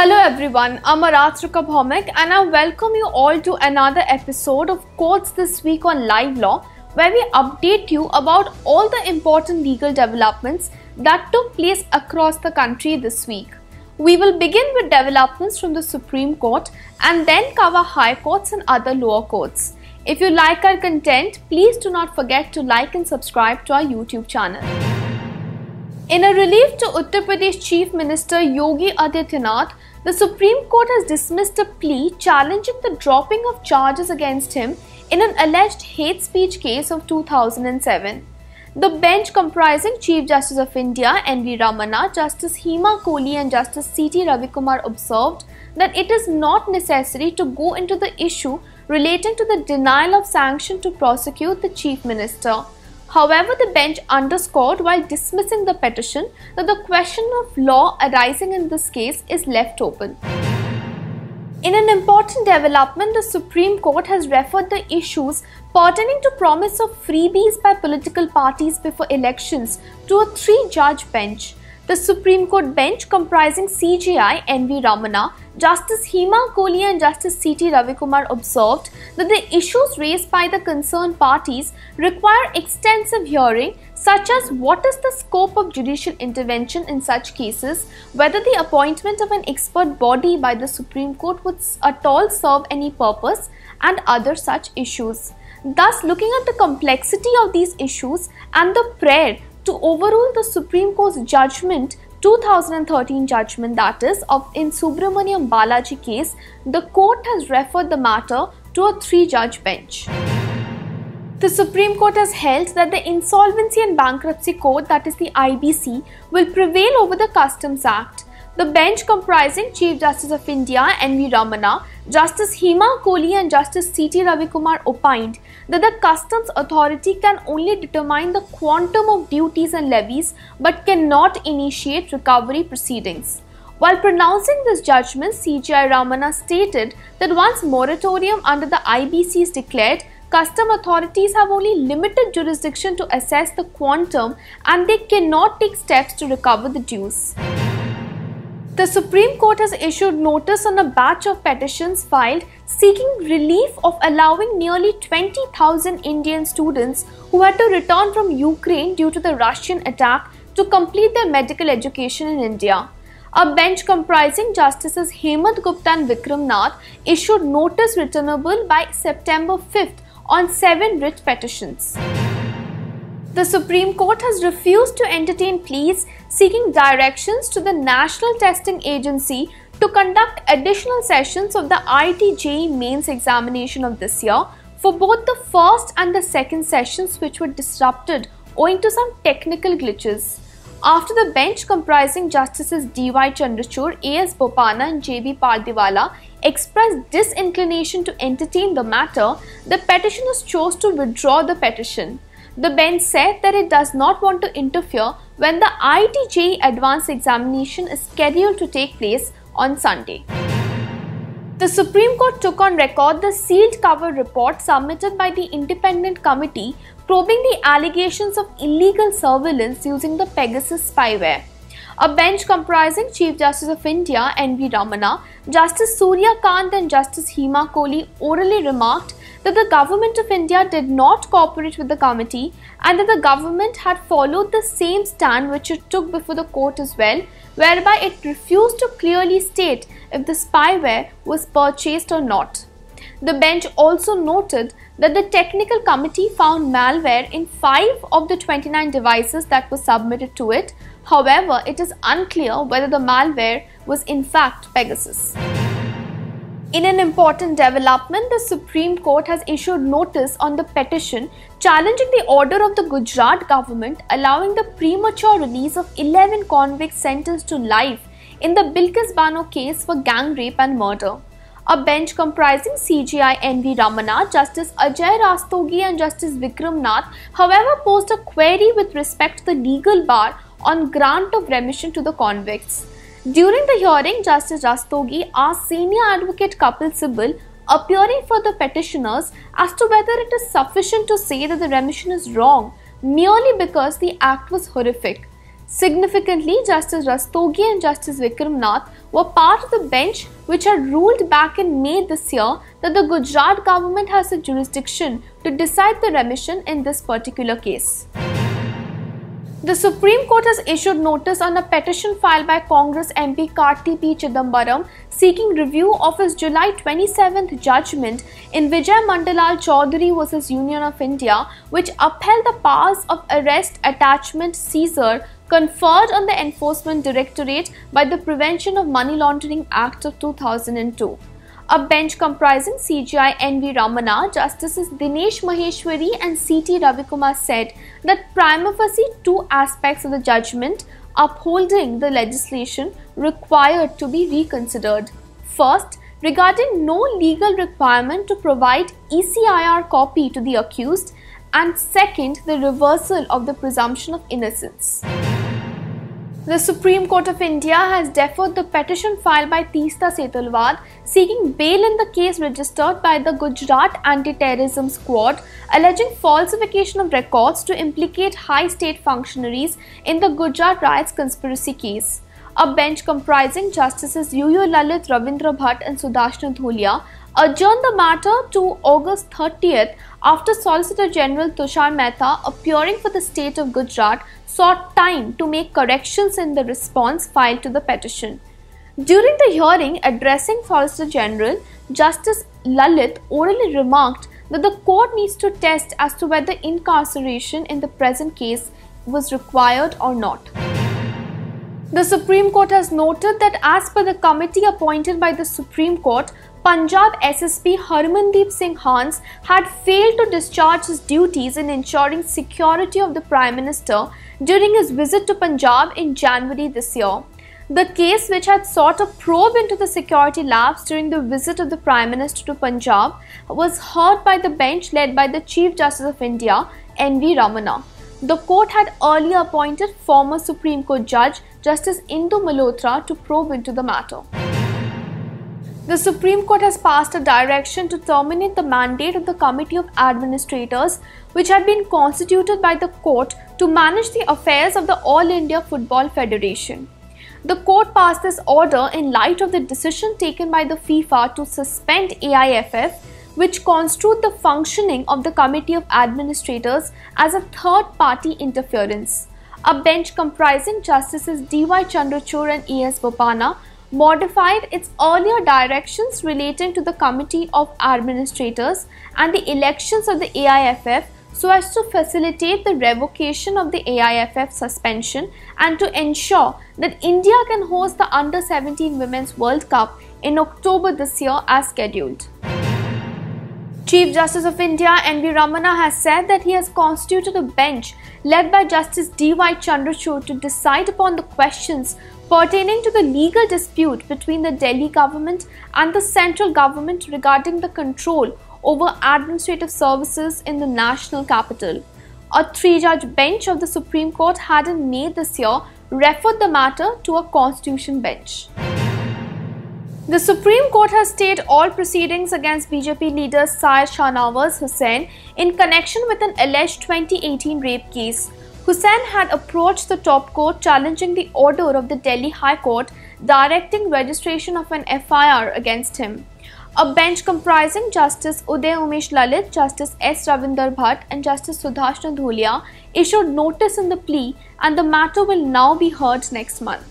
Hello everyone, I'm Bhomik and I welcome you all to another episode of Courts This Week on Live Law where we update you about all the important legal developments that took place across the country this week. We will begin with developments from the Supreme Court and then cover High Courts and other lower courts. If you like our content, please do not forget to like and subscribe to our YouTube channel. In a relief to Uttar Pradesh Chief Minister Yogi Adityanath, the Supreme Court has dismissed a plea challenging the dropping of charges against him in an alleged hate speech case of 2007. The bench comprising Chief Justice of India N.V. Ramana, Justice Hema Kohli and Justice C.T. Ravikumar observed that it is not necessary to go into the issue relating to the denial of sanction to prosecute the Chief Minister. However, the bench underscored while dismissing the petition that the question of law arising in this case is left open. In an important development, the Supreme Court has referred the issues pertaining to promise of freebies by political parties before elections to a three-judge bench. The Supreme Court bench comprising CJI N.V. Ramana, Justice Hema Kohli and Justice C.T. Ravikumar observed that the issues raised by the concerned parties require extensive hearing such as what is the scope of judicial intervention in such cases, whether the appointment of an expert body by the Supreme Court would at all serve any purpose and other such issues. Thus, looking at the complexity of these issues and the prayer to overrule the Supreme Court's judgment 2013 judgment that is of in Subramaniam Balaji case the court has referred the matter to a three judge bench the Supreme Court has held that the Insolvency and Bankruptcy Code, that is the IBC, will prevail over the Customs Act. The bench comprising Chief Justice of India N.V. Ramana, Justice Hema Kohli and Justice C.T. Ravikumar opined that the Customs Authority can only determine the quantum of duties and levies but cannot initiate recovery proceedings. While pronouncing this judgment, CJI Ramana stated that once moratorium under the IBC is declared, custom authorities have only limited jurisdiction to assess the quantum and they cannot take steps to recover the dues. The Supreme Court has issued notice on a batch of petitions filed seeking relief of allowing nearly 20,000 Indian students who had to return from Ukraine due to the Russian attack to complete their medical education in India. A bench comprising Justices Hemant Gupta and Vikram Nath issued notice returnable by September 5th on seven writ petitions. The Supreme Court has refused to entertain pleas seeking directions to the National Testing Agency to conduct additional sessions of the IIT JEE mains examination of this year for both the first and the second sessions which were disrupted owing to some technical glitches. After the bench comprising Justices D.Y. Chandrachud, A.S. Bopanna and J.B. Pardiwala expressed disinclination to entertain the matter, the petitioners chose to withdraw the petition. The bench said that it does not want to interfere when the IIT JEE advanced examination is scheduled to take place on Sunday. The Supreme Court took on record the sealed cover report submitted by the independent committee probing the allegations of illegal surveillance using the Pegasus spyware. A bench comprising Chief Justice of India N.V. Ramana, Justice Surya Kant and Justice Hema Kohli orally remarked that the government of India did not cooperate with the committee and that the government had followed the same stand which it took before the court as well, whereby it refused to clearly state if the spyware was purchased or not. The bench also noted that the technical committee found malware in 5 of the 29 devices that were submitted to it, However, it is unclear whether the malware was in fact Pegasus. In an important development, the Supreme Court has issued notice on the petition challenging the order of the Gujarat government allowing the premature release of 11 convicts sentenced to life in the Bilkis Bano case for gang rape and murder. A bench comprising CJI N.V. Ramana, Justice Ajay Rastogi and Justice Vikram Nath, however, posed a query with respect to the legal bar on grant of remission to the convicts. During the hearing, Justice Rastogi asked senior advocate Kapil Sibal, appearing for the petitioners, as to whether it is sufficient to say that the remission is wrong merely because the act was horrific. Significantly, Justice Rastogi and Justice Vikram Nath were part of the bench which had ruled back in May this year that the Gujarat government has the jurisdiction to decide the remission in this particular case. The Supreme Court has issued notice on a petition filed by Congress MP Karti P. Chidambaram seeking review of his July 27th judgment in Vijay Madanlal Chaudhary vs. Union of India, which upheld the powers of arrest, attachment, seizure conferred on the Enforcement Directorate by the Prevention of Money Laundering Act of 2002. A bench comprising CJI NV Ramana, Justices Dinesh Maheshwari and CT Ravikumar said that prima facie two aspects of the judgment upholding the legislation required to be reconsidered. First, regarding no legal requirement to provide ECIR copy to the accused, and second, the reversal of the presumption of innocence. The Supreme Court of India has deferred the petition filed by Teesta Setalvad seeking bail in the case registered by the Gujarat Anti-Terrorism Squad alleging falsification of records to implicate high state functionaries in the Gujarat riots conspiracy case. A bench comprising Justices UU Lalit, Ravindra Bhatt and Sudhanshu Dhulia adjourned the matter to August 30th after Solicitor General Tushar Mehta, appearing for the state of Gujarat, sought time to make corrections in the response filed to the petition. During the hearing addressing Solicitor General, Justice Lalit orally remarked that the court needs to test as to whether incarceration in the present case was required or not. The Supreme Court has noted that as per the committee appointed by the Supreme Court, Punjab SSP Harmandeep Singh Hans had failed to discharge his duties in ensuring security of the Prime Minister during his visit to Punjab in January this year. The case, which had sought a probe into the security lapse during the visit of the Prime Minister to Punjab, was heard by the bench led by the Chief Justice of India, N.V. Ramana. The court had earlier appointed former Supreme Court Judge Justice Indu Malhotra to probe into the matter. The Supreme Court has passed a direction to terminate the mandate of the Committee of Administrators, which had been constituted by the court to manage the affairs of the All India Football Federation. The court passed this order in light of the decision taken by the FIFA to suspend AIFF, which construed the functioning of the Committee of Administrators as a third party interference. A bench comprising Justices D.Y. Chandrachud and A.S. Bopanna modified its earlier directions relating to the Committee of Administrators and the elections of the AIFF so as to facilitate the revocation of the AIFF suspension and to ensure that India can host the Under 17 Women's World Cup in October this year as scheduled. Chief Justice of India N.V. Ramana has said that he has constituted a bench led by Justice D.Y. Chandrachud to decide upon the questions pertaining to the legal dispute between the Delhi government and the central government regarding the control over administrative services in the national capital. A three judge bench of the Supreme Court had in May this year referred the matter to a constitution bench. The Supreme Court has stayed all proceedings against BJP leader Syed Shahnawaz Hussain in connection with an alleged 2018 rape case. Hussain had approached the top court challenging the order of the Delhi High Court directing registration of an FIR against him. A bench comprising Justice Uday Umesh Lalit, Justice S. Ravinder Bhatt, and Justice Sudhanshu Dhulia issued notice in the plea, and the matter will now be heard next month.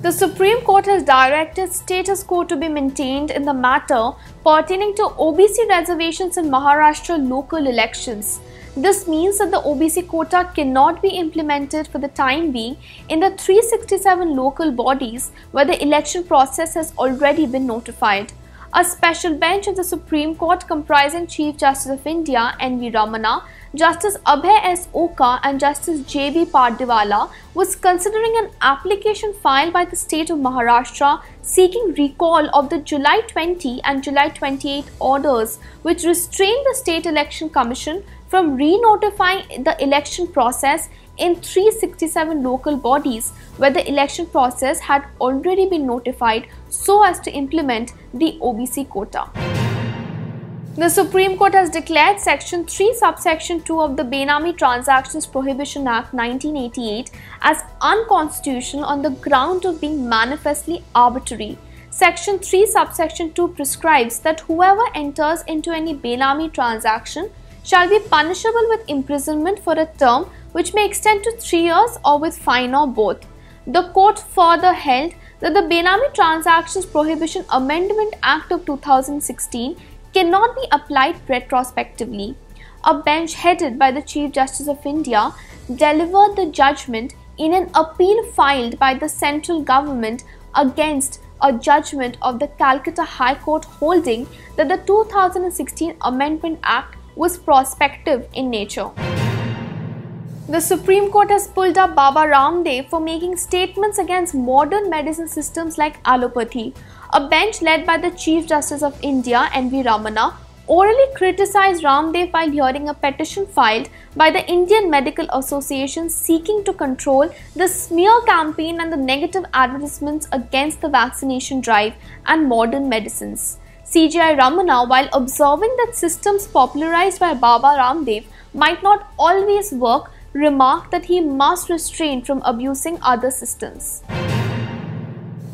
The Supreme Court has directed status quo to be maintained in the matter pertaining to OBC reservations in Maharashtra local elections. This means that the OBC quota cannot be implemented for the time being in the 367 local bodies where the election process has already been notified. A special bench of the Supreme Court comprising Chief Justice of India N.V. Ramana, Justice Abhay S. Oka and Justice J.B. Pardiwala was considering an application filed by the state of Maharashtra seeking recall of the July 20 and July 28 orders which restrained the State Election Commission from re-notifying the election process in 367 local bodies where the election process had already been notified so as to implement the OBC quota. The Supreme Court has declared Section 3, Subsection 2 of the Benami Transactions Prohibition Act 1988 as unconstitutional on the ground of being manifestly arbitrary. Section 3, Subsection 2 prescribes that whoever enters into any Benami transaction shall be punishable with imprisonment for a term which may extend to three years or with fine or both. The court further held that the Benami Transactions Prohibition Amendment Act of 2016 cannot be applied retrospectively. A bench headed by the Chief Justice of India delivered the judgment in an appeal filed by the central government against a judgment of the Calcutta High Court holding that the 2016 Amendment Act was prospective in nature. The Supreme Court has pulled up Baba Ramdev for making statements against modern medicine systems like allopathy. A bench led by the Chief Justice of India, N.V. Ramana, orally criticized Ramdev while hearing a petition filed by the Indian Medical Association seeking to control the smear campaign and the negative advertisements against the vaccination drive and modern medicines. CJI Ramana, while observing that systems popularized by Baba Ramdev might not always work, remarked that he must restrain from abusing other systems.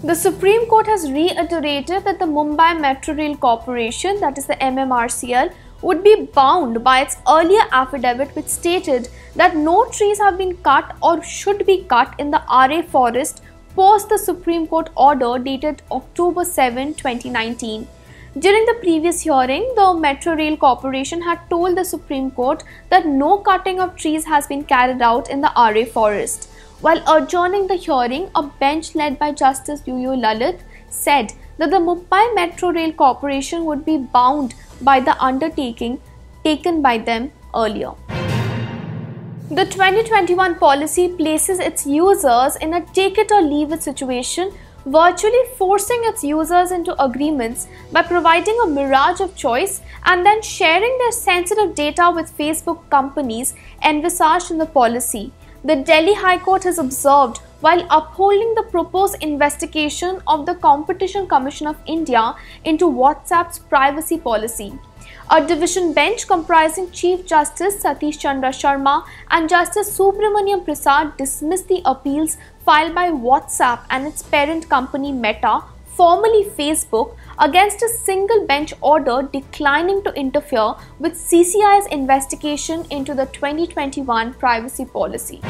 The Supreme Court has reiterated that the Mumbai Metro Rail Corporation, that is the MMRCL, would be bound by its earlier affidavit which stated that no trees have been cut or should be cut in the Aarey forest post the Supreme Court order dated October 7, 2019. During the previous hearing, the Metro Rail Corporation had told the Supreme Court that no cutting of trees has been carried out in the Aarey forest. While adjourning the hearing, a bench led by Justice U.U. Lalit said that the Mumbai Metro Rail Corporation would be bound by the undertaking taken by them earlier. The 2021 policy places its users in a take it or leave it situation virtually forcing its users into agreements by providing a mirage of choice and then sharing their sensitive data with Facebook companies envisaged in the policy. The Delhi High Court has observed while upholding the proposed investigation of the Competition Commission of India into WhatsApp's privacy policy. A division bench comprising Chief Justice Satish Chandra Sharma and Justice Subramaniam Prasad dismissed the appeals filed by WhatsApp and its parent company Meta, formerly Facebook, against a single bench order declining to interfere with CCI's investigation into the 2021 privacy policy.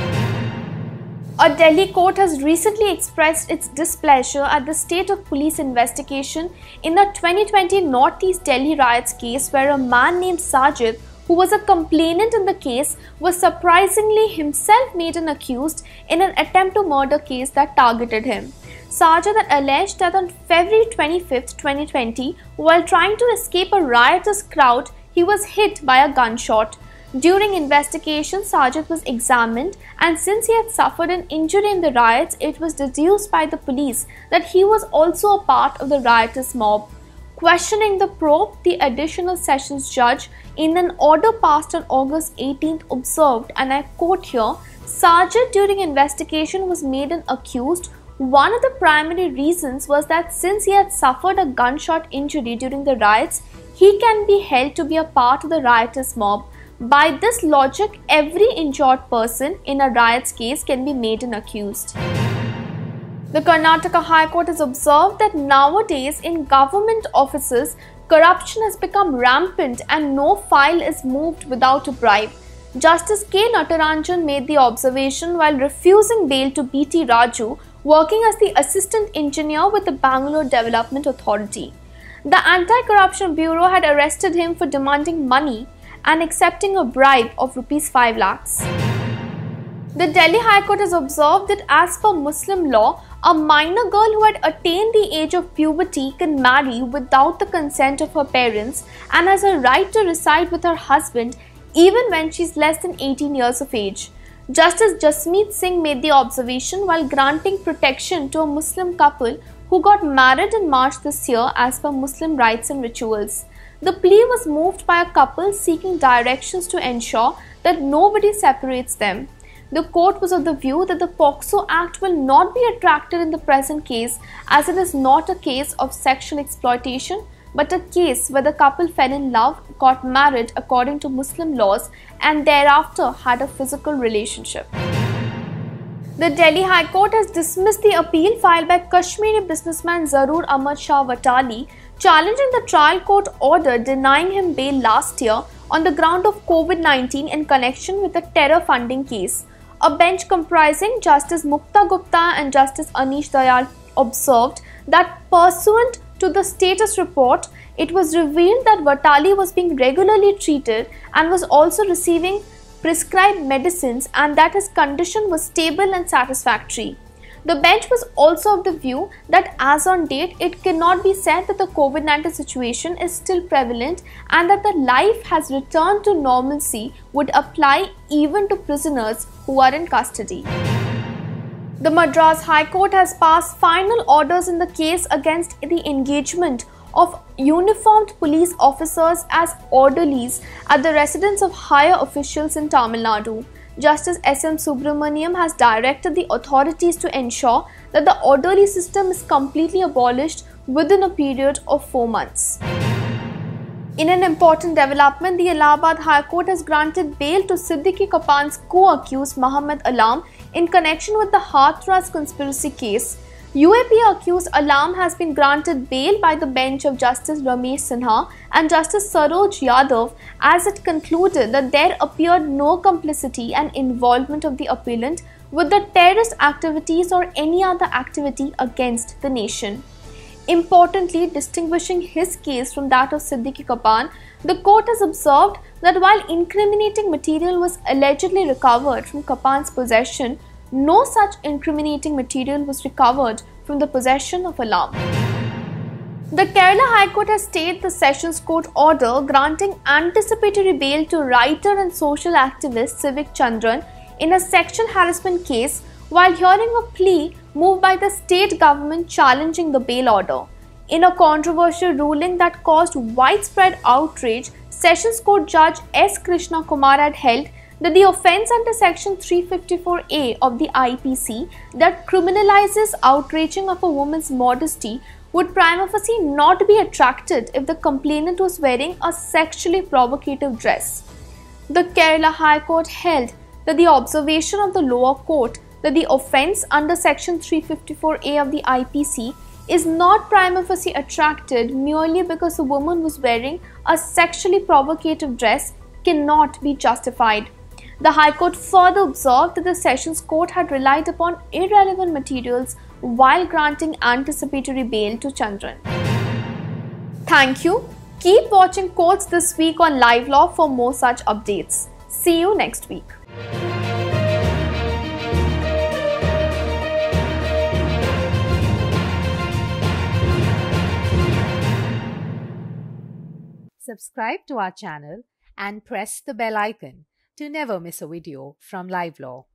A Delhi court has recently expressed its displeasure at the state of police investigation in the 2020 Northeast Delhi riots case where a man named Sajid, who was a complainant in the case, was surprisingly himself made an accused in an attempt to murder case that targeted him. Sajid had alleged that on February 25, 2020, while trying to escape a riotous crowd, he was hit by a gunshot. During investigation, Sajid was examined, and since he had suffered an injury in the riots, it was deduced by the police that he was also a part of the riotous mob. Questioning the probe, the additional sessions judge, in an order passed on August 18th, observed, and I quote here Sajid during investigation was made an accused. One of the primary reasons was that since he had suffered a gunshot injury during the riots, he can be held to be a part of the riotous mob. By this logic, every injured person in a riot's case can be made an accused. The Karnataka High Court has observed that nowadays in government offices, corruption has become rampant and no file is moved without a bribe. Justice K. Natarajan made the observation while refusing bail to B.T. Raju, working as the assistant engineer with the Bangalore Development Authority. The Anti Corruption Bureau had arrested him for demanding money and accepting a bribe of rupees 5 lakhs. The Delhi High Court has observed that as per Muslim law, a minor girl who had attained the age of puberty can marry without the consent of her parents and has a right to reside with her husband even when she is less than 18 years of age. Justice Jasmeet Singh made the observation while granting protection to a Muslim couple who got married in March this year as per Muslim rites and rituals. The plea was moved by a couple seeking directions to ensure that nobody separates them. The court was of the view that the POCSO Act will not be attracted in the present case as it is not a case of sexual exploitation but a case where the couple fell in love, got married according to Muslim laws, and thereafter had a physical relationship. The Delhi High Court has dismissed the appeal filed by Kashmiri businessman Zahoor Ahmad Shah Watali, challenging the trial court order denying him bail last year on the ground of COVID 19 in connection with a terror funding case. A bench comprising Justice Mukta Gupta and Justice Anish Dayal observed that pursuant to the status report, it was revealed that Watali was being regularly treated and was also receiving prescribed medicines and that his condition was stable and satisfactory. The bench was also of the view that as on date, it cannot be said that the COVID 19 situation is still prevalent and that the life has returned to normalcy would apply even to prisoners who are in custody. The Madras High Court has passed final orders in the case against the engagement of uniformed police officers as orderlies at the residence of higher officials in Tamil Nadu. Justice S.M. Subramaniam has directed the authorities to ensure that the orderly system is completely abolished within a period of four months. In an important development, the Allahabad High Court has granted bail to Siddique Kappan's co-accused Muhammad Alam in connection with the Hathras conspiracy case. UAP accused Alam has been granted bail by the bench of Justice Ramesh Sinha and Justice Saroj Yadav as it concluded that there appeared no complicity and involvement of the appellant with the terrorist activities or any other activity against the nation. Importantly, distinguishing his case from that of Siddique Kappan, the court has observed that while incriminating material was allegedly recovered from Kappan's possession, no such incriminating material was recovered from the possession of Alam. The Kerala High Court has stayed the Sessions Court order granting anticipatory bail to writer and social activist Civic Chandran in a sexual harassment case while hearing a plea moved by the state government challenging the bail order. In a controversial ruling that caused widespread outrage, Sessions Court Judge S. Krishna Kumar had held that the offence under section 354A of the IPC that criminalizes outraging of a woman's modesty would prima facie not be attracted if the complainant was wearing a sexually provocative dress. The Kerala High Court held that the observation of the lower court that the offence under section 354A of the IPC is not prima facie attracted merely because a woman was wearing a sexually provocative dress cannot be justified. The High Court further observed that the Sessions Court had relied upon irrelevant materials while granting anticipatory bail to Chandran. Thank you. Keep watching Courts this week on Live Law for more such updates. See you next week. Subscribe to our channel and press the bell icon to never miss a video from Live Law.